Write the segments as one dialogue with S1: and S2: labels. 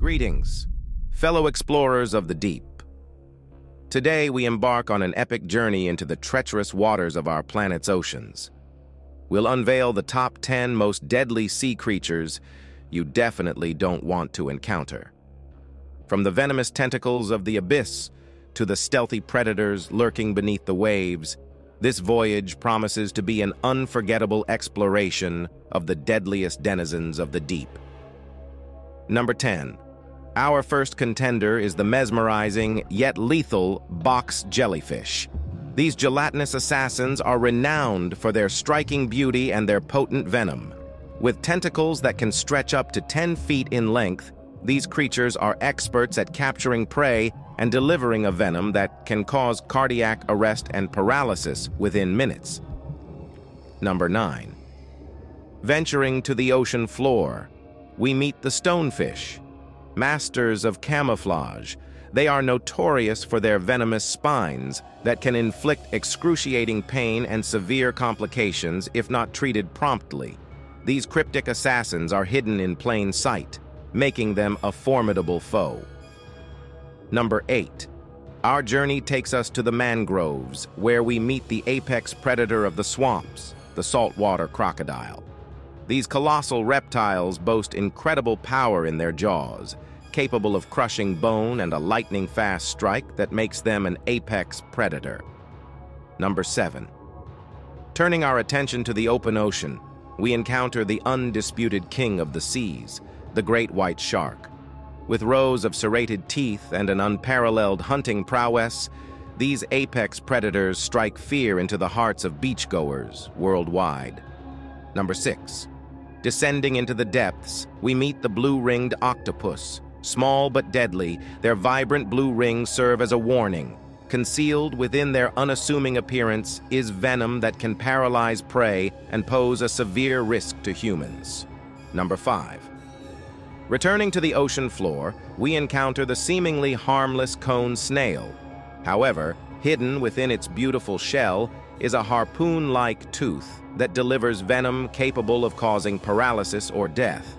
S1: Greetings, fellow explorers of the deep. Today we embark on an epic journey into the treacherous waters of our planet's oceans. We'll unveil the top 10 most deadly sea creatures you definitely don't want to encounter. From the venomous tentacles of the abyss to the stealthy predators lurking beneath the waves, this voyage promises to be an unforgettable exploration of the deadliest denizens of the deep. Number 10. Our first contender is the mesmerizing, yet lethal, box jellyfish. These gelatinous assassins are renowned for their striking beauty and their potent venom. With tentacles that can stretch up to 10 feet in length, these creatures are experts at capturing prey and delivering a venom that can cause cardiac arrest and paralysis within minutes. Number 9. Venturing to the ocean floor, we meet the stonefish. Masters of camouflage, they are notorious for their venomous spines that can inflict excruciating pain and severe complications if not treated promptly. These cryptic assassins are hidden in plain sight, making them a formidable foe. Number 8. Our journey takes us to the mangroves, where we meet the apex predator of the swamps, the saltwater crocodile. These colossal reptiles boast incredible power in their jaws, capable of crushing bone and a lightning-fast strike that makes them an apex predator. Number 7. Turning our attention to the open ocean, we encounter the undisputed king of the seas, the great white shark. With rows of serrated teeth and an unparalleled hunting prowess, these apex predators strike fear into the hearts of beachgoers worldwide. Number 6. Descending into the depths, we meet the blue-ringed octopus. Small but deadly, their vibrant blue rings serve as a warning. Concealed within their unassuming appearance is venom that can paralyze prey and pose a severe risk to humans. Number 5. Returning to the ocean floor, we encounter the seemingly harmless cone snail. However, hidden within its beautiful shell is a harpoon-like tooth that delivers venom capable of causing paralysis or death.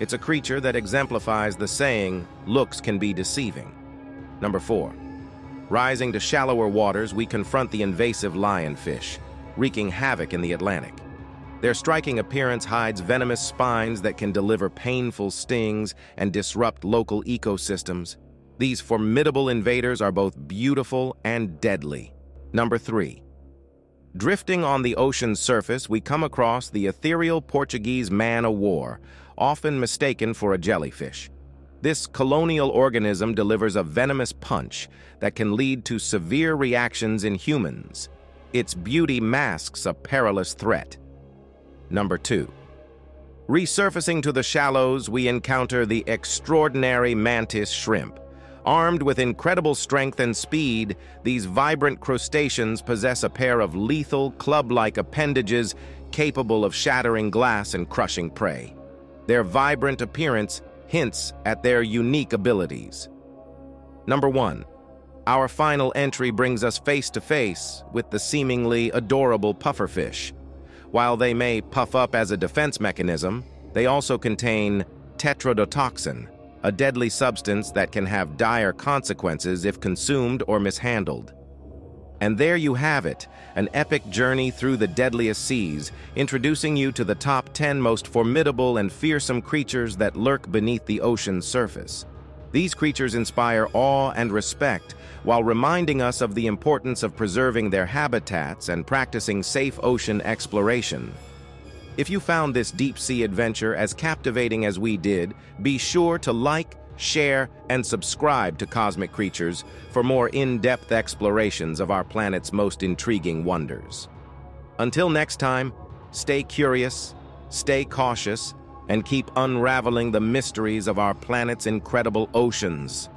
S1: It's a creature that exemplifies the saying, looks can be deceiving. Number 4. Rising to shallower waters, we confront the invasive lionfish, wreaking havoc in the Atlantic. Their striking appearance hides venomous spines that can deliver painful stings and disrupt local ecosystems. These formidable invaders are both beautiful and deadly. Number 3. Drifting on the ocean's surface, we come across the ethereal Portuguese man-o'-war, often mistaken for a jellyfish. This colonial organism delivers a venomous punch that can lead to severe reactions in humans. Its beauty masks a perilous threat. Number 2. Resurfacing to the shallows, we encounter the extraordinary mantis shrimp. Armed with incredible strength and speed, these vibrant crustaceans possess a pair of lethal, club-like appendages capable of shattering glass and crushing prey. Their vibrant appearance hints at their unique abilities. Number 1. Our final entry brings us face to face with the seemingly adorable pufferfish. While they may puff up as a defense mechanism, they also contain tetrodotoxin, a deadly substance that can have dire consequences if consumed or mishandled. And there you have it, an epic journey through the deadliest seas, introducing you to the top 10 most formidable and fearsome creatures that lurk beneath the ocean's surface. These creatures inspire awe and respect while reminding us of the importance of preserving their habitats and practicing safe ocean exploration. If you found this deep-sea adventure as captivating as we did, be sure to like, share, and subscribe to Cosmic Creatures for more in-depth explorations of our planet's most intriguing wonders. Until next time, stay curious, stay cautious, and keep unraveling the mysteries of our planet's incredible oceans.